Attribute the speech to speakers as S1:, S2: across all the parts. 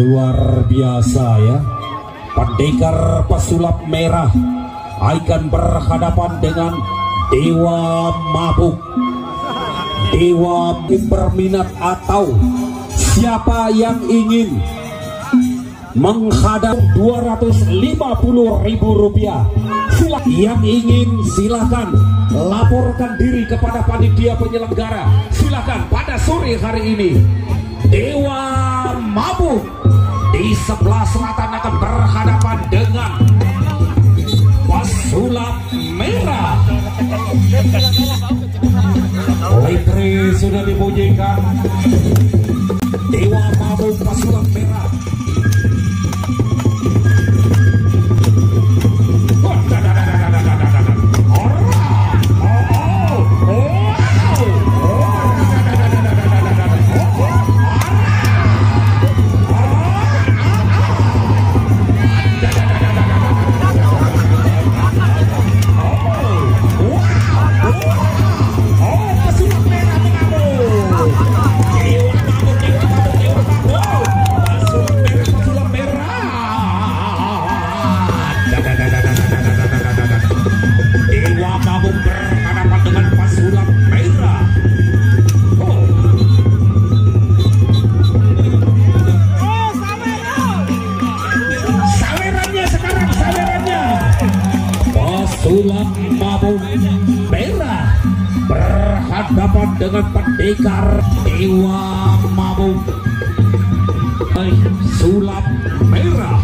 S1: luar biasa ya. Pendekar pesulap merah. Akan berhadapan dengan dewa mabuk. Dewa berminat atau siapa yang ingin menghadap 250 ribu rupiah? Sila yang ingin silakan. Laporkan diri kepada panitia penyelenggara. Silakan pada sore hari ini. Dewa Mabuk di sebelah selatan akan berhadapan dengan Pasulap Merah. Litre sudah dibunyikan Dewa Mabuk Pasulap Merah Mabuk merah berhadapan dengan pendekar Dewa Mabuk. Sulap merah.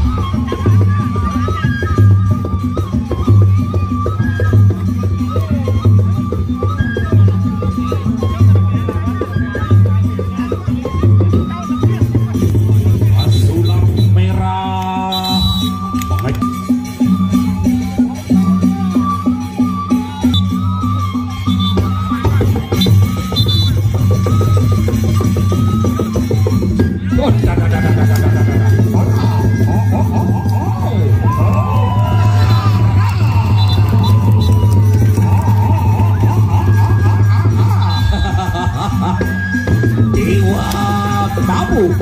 S1: Wow,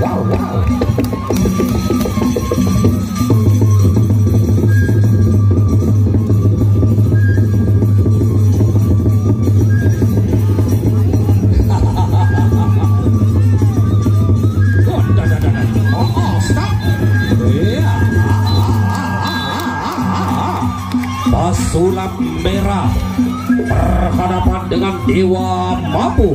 S1: wow, wow. Pasulat merah berhadapan dengan Dewa Mabu.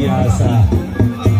S1: Piazza.